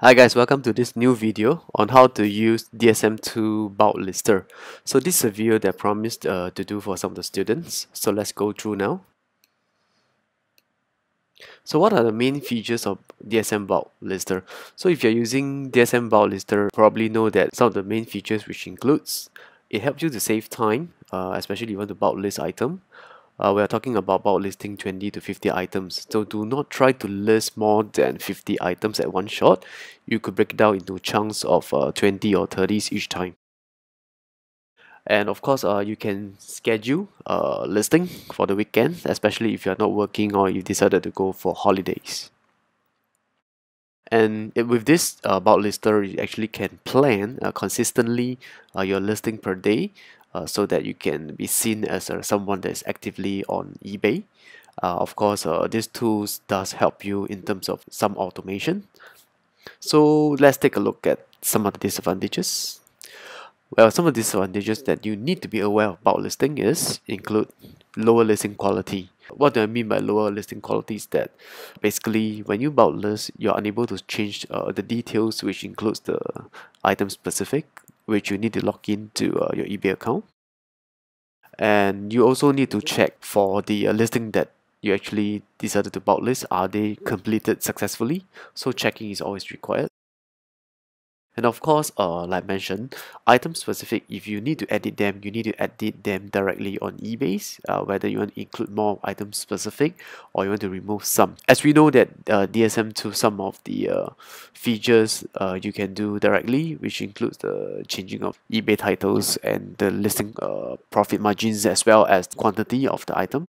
Hi guys, welcome to this new video on how to use DSMTool bulk lister. So this is a video that I promised uh, to do for some of the students. So let's go through now. So what are the main features of DSM bulk lister? So if you're using DSM bulk lister, probably know that some of the main features which includes it helps you to save time, uh, especially if you want to bulk list item uh, we are talking about bulk listing 20 to 50 items. So do not try to list more than 50 items at one shot. You could break it down into chunks of uh, 20 or 30s each time. And of course uh, you can schedule uh, listing for the weekend especially if you're not working or you decided to go for holidays. And it, with this uh, bulk lister you actually can plan uh, consistently uh, your listing per day uh, so that you can be seen as uh, someone that is actively on eBay. Uh, of course, uh, these tools does help you in terms of some automation. So let's take a look at some of the disadvantages. Well, some of the disadvantages that you need to be aware about listing is include lower listing quality. What do I mean by lower listing quality is that basically when you about list, you're unable to change uh, the details which includes the item specific which you need to log into uh, your eBay account. And you also need to check for the uh, listing that you actually decided to bulk list, are they completed successfully? So checking is always required. And of course, uh, like mentioned, item specific, if you need to edit them, you need to edit them directly on eBay, uh, whether you want to include more item specific or you want to remove some. As we know that uh, DSMTool, some of the uh, features uh, you can do directly, which includes the changing of eBay titles and the listing uh, profit margins as well as quantity of the item.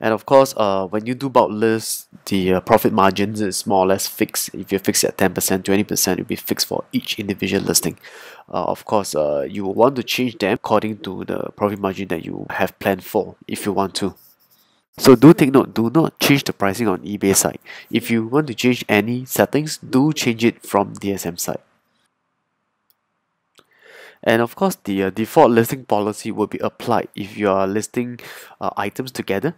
And of course, uh, when you do bulk list, the uh, profit margins is more or less fixed. If you fix at 10%, 20%, it will be fixed for each individual listing. Uh, of course, uh, you will want to change them according to the profit margin that you have planned for if you want to. So do take note, do not change the pricing on eBay site. If you want to change any settings, do change it from DSM site. And of course, the uh, default listing policy will be applied if you are listing uh, items together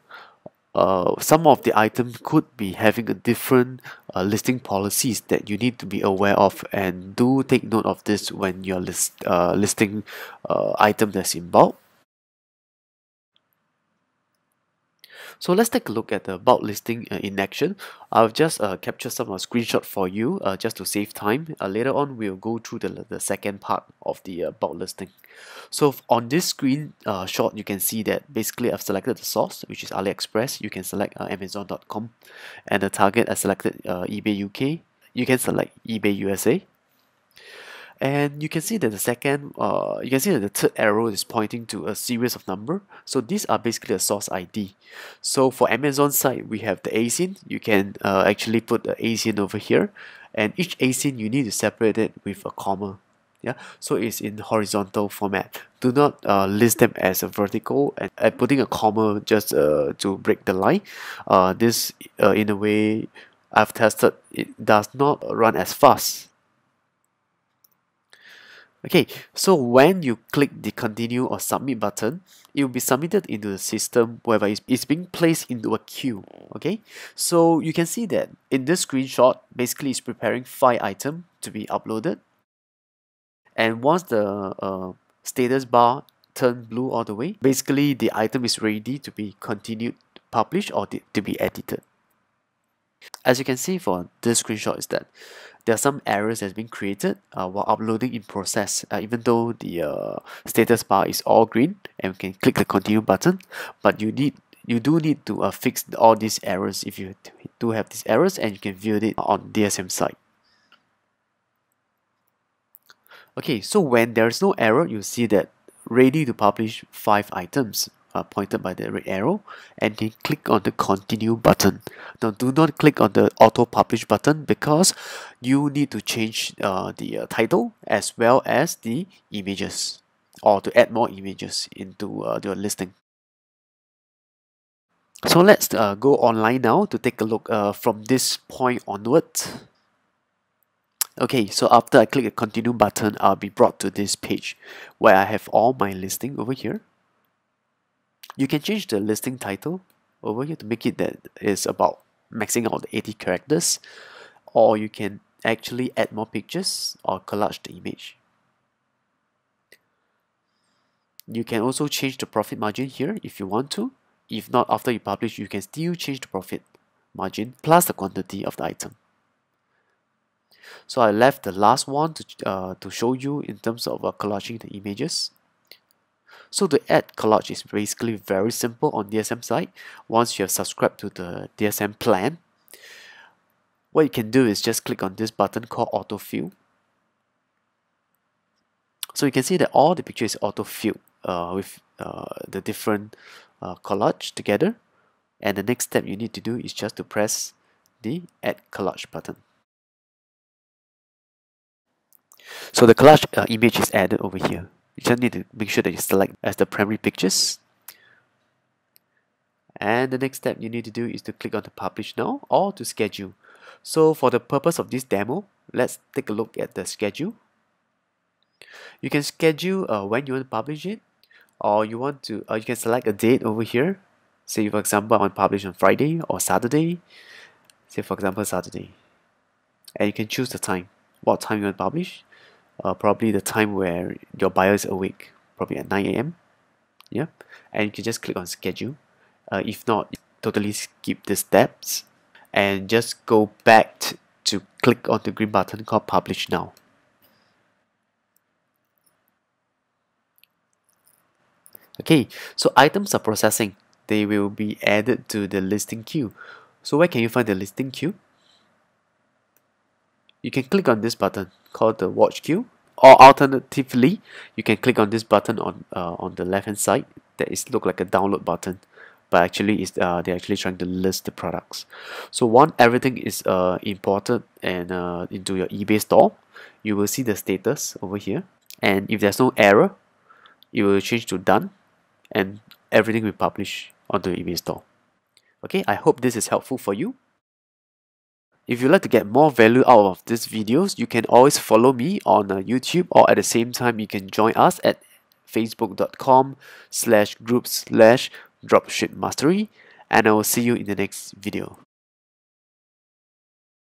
uh, some of the items could be having a different uh, listing policies that you need to be aware of and do take note of this when you're list, uh, listing uh, item that's in bulk So let's take a look at the bulk listing uh, in action. I've just uh, captured some uh, screenshot for you uh, just to save time. Uh, later on, we'll go through the, the second part of the uh, bulk listing. So on this screen uh, shot, you can see that basically I've selected the source, which is AliExpress. You can select Amazon.com and the target I selected eBay UK. You can select eBay USA and you can see that the second uh, you can see that the third arrow is pointing to a series of number. So these are basically a source ID so for Amazon side we have the ASIN you can uh, actually put the ASIN over here. And each ASIN you need to separate it with a comma. Yeah? So it's in horizontal format. Do not uh, list them as a vertical and, and putting a comma just uh, to break the line. Uh, this uh, in a way I've tested it does not run as fast Okay, so when you click the continue or submit button, it will be submitted into the system whereby it's, it's being placed into a queue. Okay, so you can see that in this screenshot, basically it's preparing five items to be uploaded. And once the uh, status bar turn blue all the way, basically the item is ready to be continued published or to be edited. As you can see for this screenshot is that there are some errors that's been created uh, while uploading in process. Uh, even though the uh, status bar is all green and we can click the continue button but you need you do need to uh, fix all these errors if you do have these errors and you can view it on DSM site. Okay so when there's no error you see that ready to publish five items uh, pointed by the red arrow and then click on the continue button. Now do not click on the auto publish button because you need to change uh, the uh, title as well as the images or to add more images into uh, your listing. So let's uh, go online now to take a look uh, from this point onwards Okay, so after I click the continue button, I'll be brought to this page where I have all my listing over here. You can change the listing title over here to make it that is about maxing out the 80 characters or you can actually add more pictures or collage the image. You can also change the profit margin here if you want to. If not, after you publish, you can still change the profit margin plus the quantity of the item. So I left the last one to, uh, to show you in terms of uh, collaging the images. So to add collage is basically very simple on DSM side. Once you have subscribed to the DSM plan, what you can do is just click on this button called autofill. So you can see that all the picture is autofill uh, with uh, the different uh, collage together. And the next step you need to do is just to press the add collage button. So the collage uh, image is added over here. You just need to make sure that you select as the primary pictures. And the next step you need to do is to click on the publish now or to schedule. So for the purpose of this demo, let's take a look at the schedule. You can schedule uh, when you want to publish it or you want to, uh, you can select a date over here. Say for example, I want to publish on Friday or Saturday. Say for example, Saturday. And you can choose the time, what time you want to publish uh, probably the time where your buyer is awake, probably at 9 a.m. Yeah, and you can just click on schedule. Uh, if not, totally skip the steps and just go back to click on the green button called publish now. Okay, so items are processing. They will be added to the listing queue. So where can you find the listing queue? You can click on this button called the watch queue or alternatively you can click on this button on uh, on the left hand side that is look like a download button but actually is uh, they're actually trying to list the products. So once everything is uh, imported and uh, into your eBay store you will see the status over here. And if there's no error it will change to done and everything will publish onto the eBay store. Okay I hope this is helpful for you if you'd like to get more value out of these videos, you can always follow me on uh, YouTube or at the same time you can join us at facebook.com slash group slash dropship mastery and I will see you in the next video.